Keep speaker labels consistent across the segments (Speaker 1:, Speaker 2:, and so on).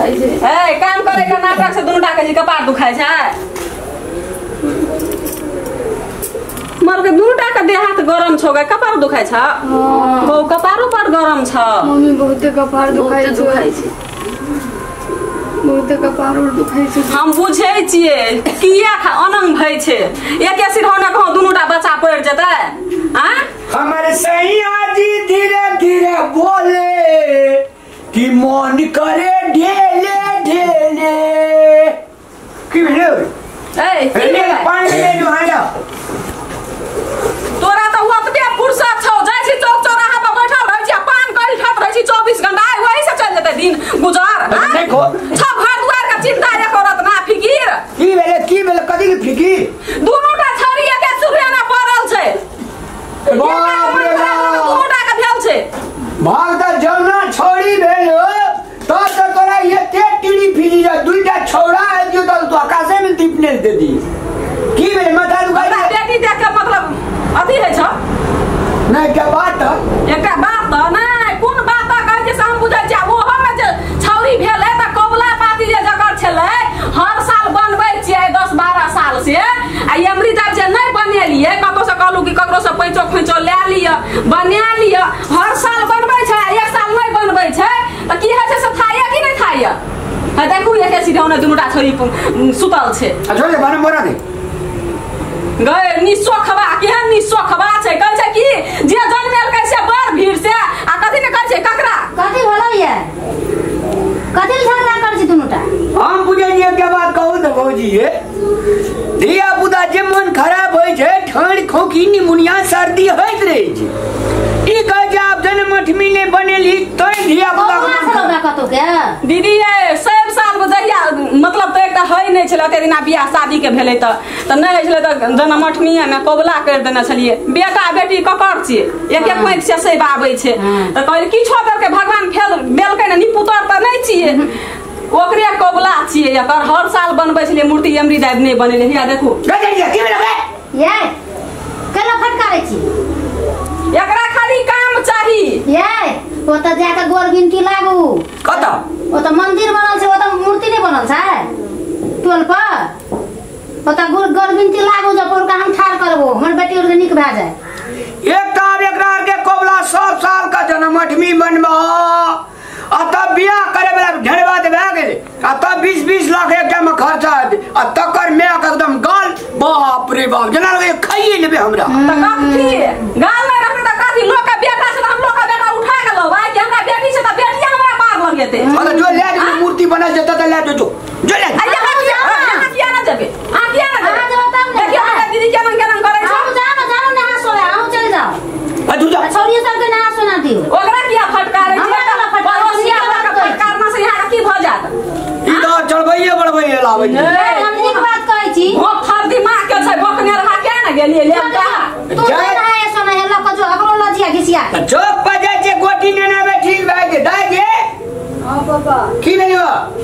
Speaker 1: दुखाइ छै
Speaker 2: ए काम करे के नाटक से दुनू टाके जी कपार दुखाइ छै मर के दुनू टाके देह हाथ गरम छौ गे कपार दुखाइ छ
Speaker 1: हाँ
Speaker 2: ओ कपारो पर गरम छ
Speaker 1: मम्मी बहुते कपार दुखाइ
Speaker 2: बहुते दुखाइ
Speaker 1: छै
Speaker 2: छै
Speaker 1: बहुते कपार उर दुखाइ छै
Speaker 2: हम बुझे छियै किया खा अनंग भय छै एक एसिड होने कहूँ दुनू टा बच्चा पड़ि जेतै आँ
Speaker 3: हमारे सैया जी धीरे धीरे बोले कि मन करे ढेले ढेले। की भेलो
Speaker 2: ए की
Speaker 3: ले
Speaker 2: भेलै?
Speaker 3: पानी ले जो हां
Speaker 2: तोरा तऽ ओतबे फुर्सत छौ? जाइ छी चौक चौराहा पर बैठल रहै छी पान कइल खात रहै छी 24 घंटा। आइ वही से चल जेतै दिन गुजार आँ?
Speaker 3: नहीं खो।
Speaker 2: सब घर दुआर के चिंता एक औरत ना फिकीर।
Speaker 3: की भेले? की भेले? कदी की फिकी
Speaker 2: दुनू टा छड़ी एके सुरेना पड़ल छै।
Speaker 3: बाप
Speaker 2: दुनू टा के भेल छै
Speaker 3: भागदा जौना छोड़ी भेलो तो तो तोरा ये ते टीड़ी फिरी जा दुईटा छौड़ा है जो तो तू आकाशे में टिपने दे दी। की भेले माथा दुखाई
Speaker 2: हमरा बेटी देख के मतलब अथी होइ छ?
Speaker 3: नहीं क्या बात है?
Speaker 2: एकटा बात तऽ नहि कोन बात कहै छै हम बुझै छियै ओहोमे जे छौरी भेलै तऽ कबुला पाती जे जकर छलै हर साल बनबै छियै दस बारह साल से आ अमृता जे नहि बनेलियै कतौ से कहलू कि ककरो से पैंचो खोइचो लए लिअ। बना देखू एके छोरी सुतल छै
Speaker 3: अच्छा ले बने मोरा दे
Speaker 2: गए निस्सो खबा केहन निस्सो खबा छै कहै छै कि जे जन्मेल कहै छै बड़ भीड़ से आ कथी ने कहै छै ककरा
Speaker 4: कथी भेलौ ये कथी झगड़ा करै छी दुनूटा
Speaker 3: हम बुझै बुझलिए क्या बात कहू तो भौजी ये धिया पुता जे मन खराब होइ छै ठंड खोखी निमुनिया सर्दी होइत रहै छै ई कहै छै आब जन्मअठमी नहि बनेली तैं धिया पुता
Speaker 4: बे कतौ के
Speaker 2: दीदी ये सब साल में जहिया मतलब तो एकटा है नहीं छलै ओते दिना बियाह शादी के भेलै तऽ तऽ नहि होइ छलै तऽ जन्म अठमीए में कबुला करि देने छलियै। बेटा बेटी ककर छियै? एक एक पैंत से सैब आबै छै। तऽ कहलियै किछो देलकै भगवान फेल बेलकै ने निपुतर तऽ नहि छियै। ओकरे कबुला छियै एकर हर साल बनबै छलियै मूर्ति एमरी दाइ नहि बनेलियै हिया देखू।
Speaker 3: गजरिया की भेलै
Speaker 4: ये केना फटकारै छी?
Speaker 2: एकरा खाली काम चाही।
Speaker 4: ये ओतऽ जाके गोर गिनती लागू।
Speaker 3: कतऽ?
Speaker 4: ओतऽ मंदिर बनल छै ओतऽ मूर्ति नहि बनल छै? टोल पर ओतऽ गोर गोर लागू जब ओकरा हम ठाड़ करबो हमर बेटी और नीक भए जाए
Speaker 3: एक एकरा के कोबला सब साल का जन्मअठमी बनबा। आ तब बियाह करे वाला ढेर बात भए गेलै। आ तब बीस बीस लाख में खर्चा आ तकर में एकदम गाल। बाप रे बाप जेना लगे खाइए लेबै हमरा।
Speaker 2: तऽ कथी? गाल में रहते तऽ कथी? लोग के बेटा से हम लोग के बेटा उठा के भाई कि हमरा बेटी से तऽ बेटिया हमरा पार लगेते
Speaker 3: मतलब जो ले मूर्ति बना जेता तो ले जो जो जो ले
Speaker 2: आ यहाँ किया यहाँ किया ना जबे आ किया ना
Speaker 4: अहाँ
Speaker 2: जबे
Speaker 4: जब तब ने
Speaker 2: देखियो हमरा दीदी केना केना करे छै
Speaker 4: हम जानो जानो नहा सोए हम चल जाओ
Speaker 3: आ तू जा
Speaker 4: आ छोड़िए सबके नहा सोना दियो
Speaker 2: ओकरा किया फटकारे छै
Speaker 4: हमरा किया फटकारै छै?
Speaker 2: पड़ोसिया वाला के फटकारना से यहाँ की भ जात
Speaker 3: ई तो चढ़बैए बढ़बैए लाबै
Speaker 4: हम नीक बात कहै छी।
Speaker 2: वो थर दिमाग के छै बकने रहा के ना गेलिए ले का
Speaker 4: तू नहीं नहाए सोना है लोग जो अगरो लजिया घिसिया। के।
Speaker 3: पर जाइ छै गोटी नेने में ठीक भए गेल। दाइ गे
Speaker 1: हाँ पापा।
Speaker 3: की भेलै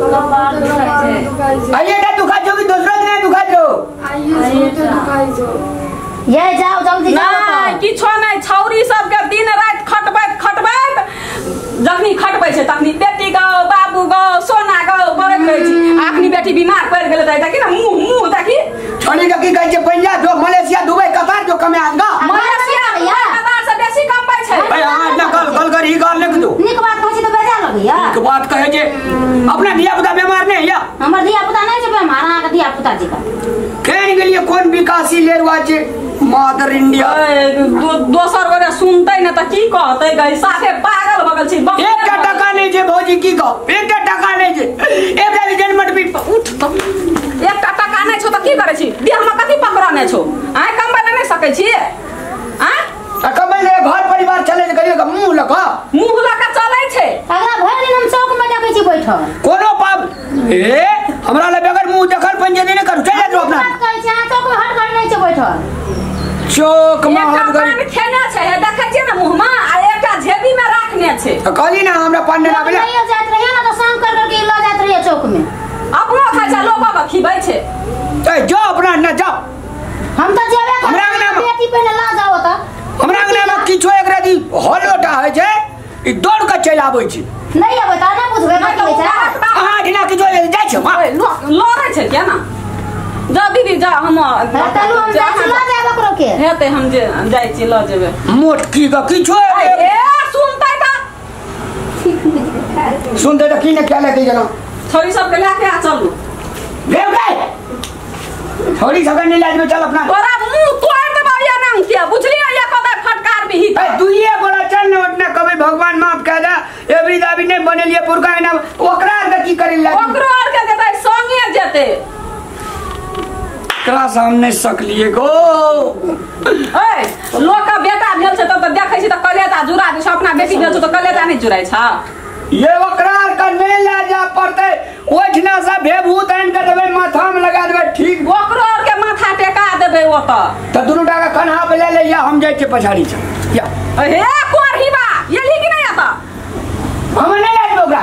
Speaker 1: कपार दुखाइ छै।
Speaker 3: दुखा जो कि दूसरा दिन दुखा जो
Speaker 1: आइए बहुते दुखाइ छै
Speaker 4: ये जाओ जल्दी जाओ
Speaker 2: नहीं
Speaker 4: तो।
Speaker 2: किछो नहीं छौरी सबके दिन रात खटबैत खटबैत जखनी खटबै छै तखनी बेटी गो बाबू गो सोना गो करैत रहै छी आखनी बेटी बीमार पड़ि गेलै तऽ देखी ना मुँह मुँह देखी
Speaker 3: छोड़ी का की कहै छै पंजाब जो मलेशिया दुबई कतार जो कमे आगा
Speaker 2: मलेशिया
Speaker 4: भैया।
Speaker 2: कतार से बेसी कमाइ छै।
Speaker 3: भाई हाँ ना गल गल कर ही गल लिख दो।
Speaker 4: नीक बात कहै छी तऽ बेजा लगैया
Speaker 3: एक बात कहे जे अपना धिया पुता बीमार नहीं है
Speaker 4: हमर धिया पुता नहीं छै बेमार अहाँके धिया पुता जी का
Speaker 3: कहने के लिए कौन विकासी लेरवा छै? मदर इंडिया
Speaker 2: दो- दोसर गोरे सुनतै ने तऽ की कहतै गई साफे पागल भऽ गेल छी।
Speaker 3: एक टका नहीं छै। भौजी की कहो एक टका नहीं छै। एक का जन्मट भी उठ तो।
Speaker 2: एकटा टका नहि छौ तऽ की करै छी देहमे कथी पकड़ने छौ आँय कमबै लए नहि सकै छी आँय
Speaker 3: आ कमाई ले घर परिवार चले छै कहियो का मुँह लगा
Speaker 2: मुँह लऽ कऽ चलै छै
Speaker 4: अगला भरि दिन हम चौक में देखै छी बैठल
Speaker 3: कोनो पाप ए हमरा ले बगैर मुँह देखल पंजे नहीं करू चले जाओ अपना
Speaker 4: बात कहै छी चौक में हर घर नहीं छै बैठल
Speaker 3: चौक में
Speaker 2: पान
Speaker 3: गरी
Speaker 2: खेने छै हे देखै छियै ने मुँहमे आ एकटा झेबीमे राखने छै
Speaker 3: कहली ना हमरा पानी ना बेला
Speaker 4: नहीं जात रहिए ना तो शाम कर करके लो जात रहिए चौक में
Speaker 2: छै लोगो खिबै छै
Speaker 3: ए जाओ अपना ना जाओ
Speaker 4: हम तो जेबे
Speaker 3: हमरा अंगना में-
Speaker 4: बेटी पहले ला जाओ तो
Speaker 3: हमरा अंगना में किछो एक रति हलोटा होइ छै ई दौड़ के चलि आबै छै
Speaker 4: नहीं अबै तो ना बुझबे
Speaker 2: तो
Speaker 4: करै छै
Speaker 2: बात
Speaker 3: ढिना कि जोड़े जाइ छै वहाँ
Speaker 2: ओए, लो- लड़ै छै क्या ना जा दीदी जा हम
Speaker 4: तलु हम जाइ छी लऽ जाए ओकरो के
Speaker 2: हेतै हम जे जाइ छी लऽ जेबै
Speaker 3: मोटकी का किछो
Speaker 2: ए सुनतै तऽ
Speaker 3: सुनते तो की ने क्या लेके जना
Speaker 2: सबके लए के आ चलू
Speaker 3: भेव गए थोड़ी सगन नहीं लाज में चल अपना।
Speaker 2: तोरा मुँह तोड़ देबौ या नाम के बुझली या कदर फटकार भी ही
Speaker 3: ए दुइये गोला चल न उठने कभी भगवान माफ़ कर दा एवरी दाबी ने नहीं बनेलिए पुरका है ना ओकरा के की करे लाज
Speaker 2: ओकरो आर के देतै संगे जेतै।
Speaker 3: ओकरा सामने सकलिए गो।
Speaker 2: ओए लोक के बेटा भेल छै तऽ देखै छी तऽ कलेजा जुड़ा दै अपना बेटी भेल छै तऽ कलेजा नहि जुड़ाइ छै।
Speaker 3: ये ओकरा का नहीं ला जा पड़ते। ओठना से भेभूत आन के देबे माथा में लगा देबे ठीक
Speaker 2: ओकरो आर के माथा टेका देबै ओतऽ
Speaker 3: तो दुनू टाका कन्हा पे ले ले या हम जाए के पछाड़ी छ या।
Speaker 2: हे कोरही बा ये ली कि नहीं आता
Speaker 3: हम नहीं लाज ओकरा।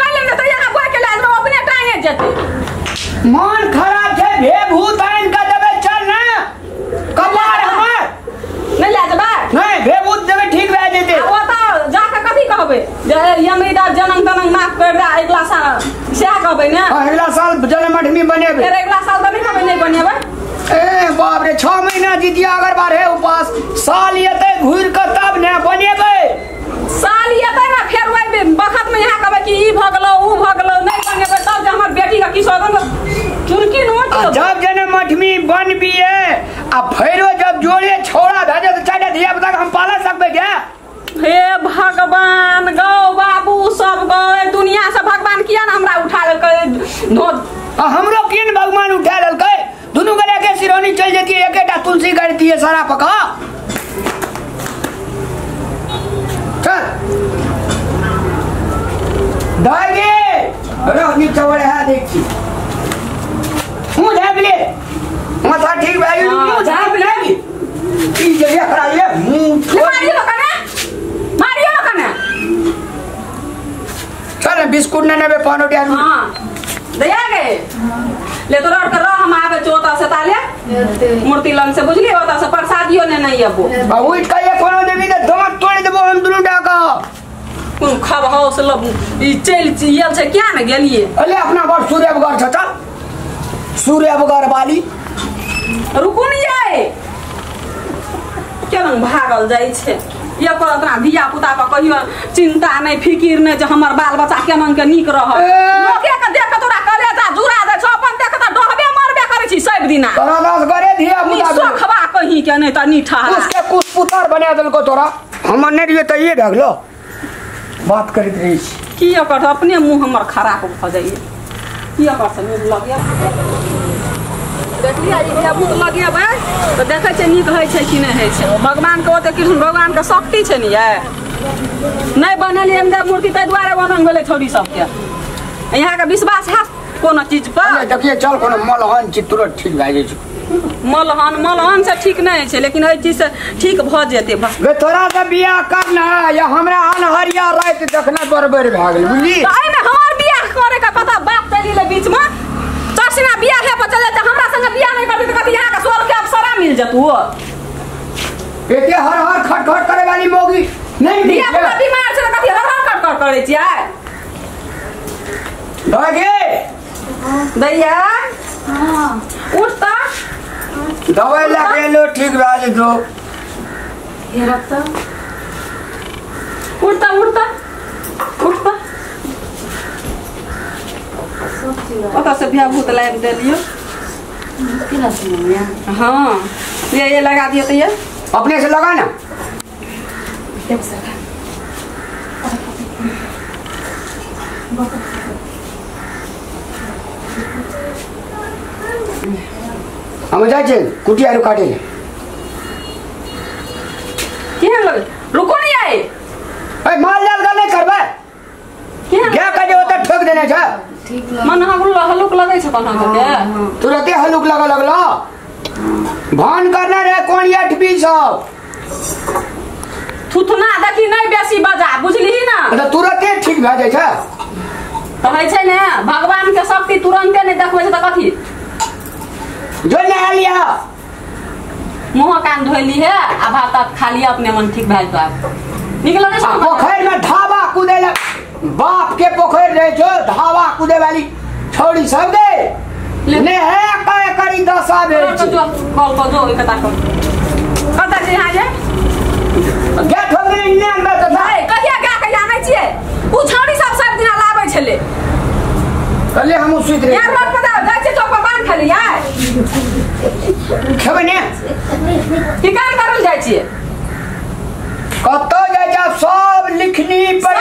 Speaker 2: काल्हि में तऽ यहाँ कोइ के लाज में अपने टांगे जेतै।
Speaker 3: मन खराब छै भेभूत आन के देबे चल ना। कपार हमर।
Speaker 2: नहि लाज बा
Speaker 3: नहीं भेभूत देबे ठीक भए जेते।
Speaker 2: आ ओतऽ जाके कथी कहबै? जे यमरीदा जनम तनम माफ़ कर दे अगिला साल सएह कहबै ने
Speaker 3: अगला साल जन्म अठमी बनेबे।
Speaker 2: फेर अगिला साल तऽ नहि कहबै बनेबै
Speaker 3: ए बाप रे छह महीना जितिया अगर बारहे उपास साल येते घुर के तब ने बनेबे।
Speaker 2: साल एतै ने फेर ओहि बखत में यहाँ कहबै कि ई भऽ गेलौ ऊ भऽ गेलौ नहि बनेबै तब जे हमर बेटी के किशोर चुरकी नोट
Speaker 3: जब जन्म अठमी बनबिए आ फेरो जब जोड़े छोड़ा भेजे तो चाहे धिया पुता के हम पाल सकबे क्या?
Speaker 2: हे भगवान गौ बाबू सब गौ दुनिया भगवान किया ना हमरा उठा लेलकै धो
Speaker 3: हमरो किन भगवान उठा लेलकै? दुनू गले के सिरोनी चल जेती एकेटा तुलसी गाड़ी दिए सारा पका चल। दागे। अरे नीचे वाले है देखी मुँह झाँप ले माथा ठीक भाई मुँह झाँप लेगी ई जगह खड़ा ये मुँह छोड़
Speaker 2: मारियो लो कने मारियो लो कने
Speaker 3: चल बिस्कुट ने नेबे पानो दिया
Speaker 2: हाँ दया गे ले तो रोड कर रह हम आवे चोता से ताले। मूर्ति लंग से बुझली होता से प्रसादियो ने नहीं अबो।
Speaker 3: आ उठ का ये कोनो देवी के दांत तोड़ देबो हम दुनू डाका।
Speaker 2: कोन खब हाउस लब ई चल चियल से क्या न गेलिए?
Speaker 3: अले अपना बाप सूर्य बगार छ चल। सूर्य बगार वाली
Speaker 2: रुकू नहीं जाए केना भागल जाइ छै? पर अपना धिया पुता के कहियो चिंता नहीं फिकिर नहीं जे हमर बाल बच्चा केना के नीक रह लोके के देख के तोरा कलेजा जुड़ा दे छ अपन देख के डहबे मरबे करे छी सब दिना।
Speaker 3: तोरा करे धिया पुता।
Speaker 2: सोखबा कहीं के नहीं त नी ठहरा।
Speaker 3: उसके कुछ पुतर बना देलको तोरा। हमर नहीं रहिए त ये भगलो बात करैत रही छी।
Speaker 2: की ओकर अपने मुँह हमर खराब भ जाइए? की ओकर से मुँह लगे देखलिए ई धिया पुत लगेबै तऽ देखै छै नीक होइ छै कि नहि होइ छै। भगवानके ओते कृष्ण भगवानके शक्ति छै ने ये। नहि बनेलियै हम मूर्ति ताहि दुआरे बनल भेलै छौरी सबके। यहाँके विश्वास है कोनो चीज़ पर?
Speaker 3: चल कोनो मलहन तुरंत ठीक भए जाइ छै।
Speaker 2: मलहन मलहन से ठीक नहीं छै लेकिन एहि चीज़ से ठीक जेतै। भ-
Speaker 3: गे तोरा से बियाह करना है या हमरा अनहरिया रात देखना भए गेल बुझली?
Speaker 2: हमर बियाह करैके पता बात चलि गेलै बीचमे। चर्चिना बियाह है पर चल जाइ हमरा संगे बियाह नहि करबै तऽ कथी अहाँके स्वर्ग के अप्सरा मिल जेतू
Speaker 3: एते हर हर खट खट करे वाली मोगी। नहीं मिली
Speaker 2: धिया बीमार छै तऽ कथी हर हर कर कर करै छियै
Speaker 3: भागे
Speaker 2: दैया?
Speaker 1: हाँ।
Speaker 2: उठ तऽ
Speaker 3: दवाई लगे लो ठीक
Speaker 1: तऽ
Speaker 2: उठ तऽ उठ तऽ
Speaker 1: सब चीज़
Speaker 2: ओतऽ से बियाह भूत लाबि देलियो।
Speaker 1: मुश्किल है में
Speaker 2: हाँ। ये ये लगा दियो तऽ ये।
Speaker 3: अपने से लगा ना। हम छै कुटिया रो काटे ले।
Speaker 2: केहन लगे रुको नहीं आए।
Speaker 3: ए माल जाल का नहीं करबे
Speaker 2: केहन
Speaker 3: क्या कहे होता ठोक देने
Speaker 1: लग
Speaker 2: मन हल्लुक हल्लुक लगे छै कना के?
Speaker 3: तुरंते हलुक लगा लगलो भान करना रे कोन आठ बीस सब
Speaker 2: थुथुना देखी नहीं बेसी बजा बुझली ना?
Speaker 3: मतलब तुरंते ठीक भए जाइ छै।
Speaker 2: कहै छै ने भगवान के शक्ति तुरंते नहीं देखबै छै तऽ कथी?
Speaker 3: जो नहा लिया
Speaker 2: मुँह कान धोली है आ भात खा लिया अपने मन ठीक भए जेतौ। आब नीक लगे
Speaker 3: आ पोखरि में धावा कूदे ले बाप के पोखर रहे छो धावा कूदे वाली छोड़ी सब दे ने है कहे करी दशा
Speaker 2: तो जो कॉल को जो कता को कता जी हाँ जे
Speaker 3: गेट हो? गई ने अंदर तो था
Speaker 2: भाई कहिया का कहिया आनै छियै? उ छौड़ी सब सब दिन लाबै छले।
Speaker 3: कले हम सुइत रहे।
Speaker 2: यार रोड पर जाइ छै चौक पर बाँध खाली यार
Speaker 3: खेबे ने।
Speaker 2: की काम करल जाइ छियै?
Speaker 3: कतो जाय जा सब लिखनी पर